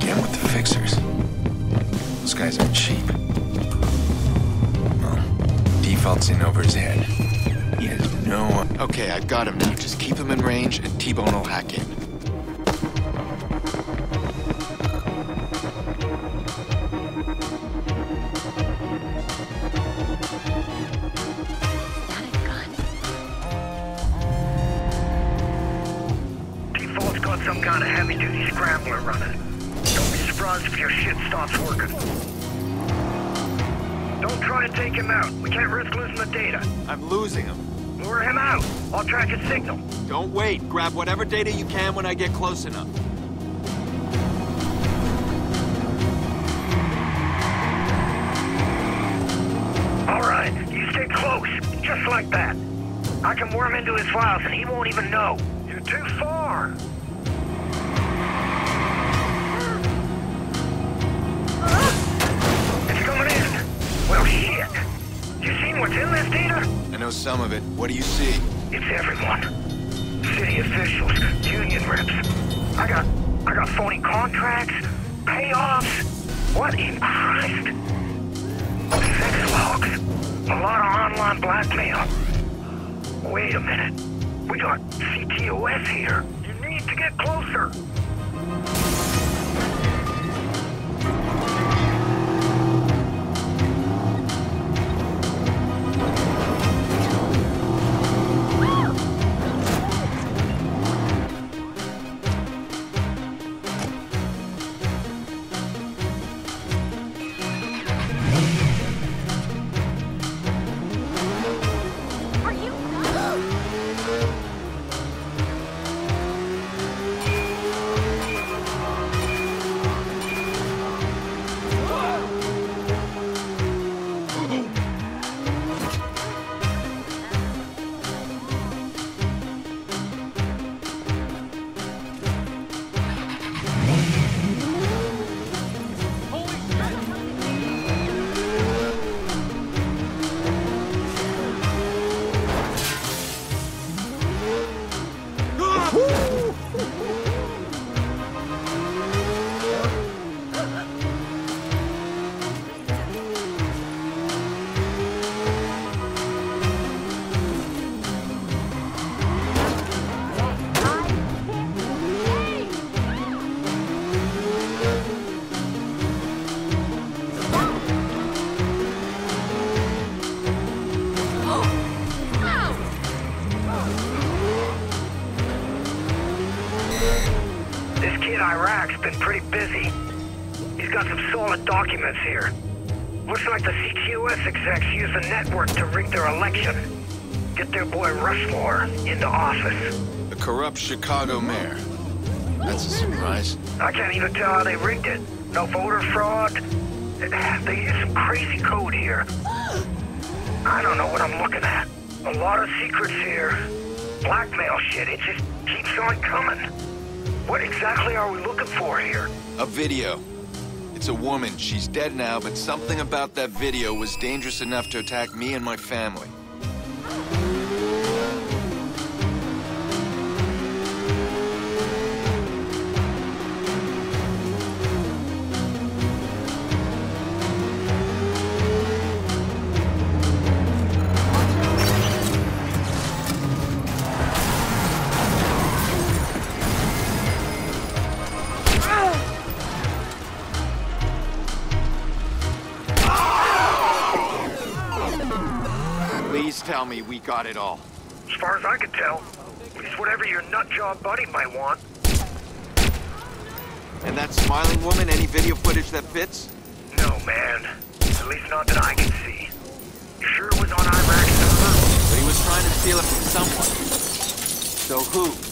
Get with the fixers. Those guys are cheap. Well, Defalt's in over his head. He has no... Okay, I've got him now. Just keep him in range and T-Bone will hack in. some kind of heavy-duty scrambler running. Don't if your shit stops working. Don't try and take him out. We can't risk losing the data. I'm losing him. Lure him out. I'll track his signal. Don't wait. Grab whatever data you can when I get close enough. All right, you stay close, just like that. I can worm into his files and he won't even know. You're too far. What's in this data? I know some of it. What do you see? It's everyone. City officials, union reps. I got, I got phony contracts, payoffs. What in Christ? Sex logs. A lot of online blackmail. Wait a minute. We got CTOS here. You need to get closer. Kid Iraq's been pretty busy. He's got some solid documents here. Looks like the CTOS execs used the network to rig their election. Get their boy Rushmore into office. The corrupt Chicago mayor. That's a surprise. I can't even tell how they rigged it. No voter fraud. They use some crazy code here. I don't know what I'm looking at. A lot of secrets here. Blackmail shit, it just keeps on coming. What exactly are we looking for here? A video. It's a woman. She's dead now, but something about that video was dangerous enough to attack me and my family. Please tell me we got it all. As far as I can tell, it's whatever your nutjob buddy might want. And that smiling woman, any video footage that fits? No, man. At least not that I can see. Sure was on Iraq's server? But he was trying to steal it from someone. So who?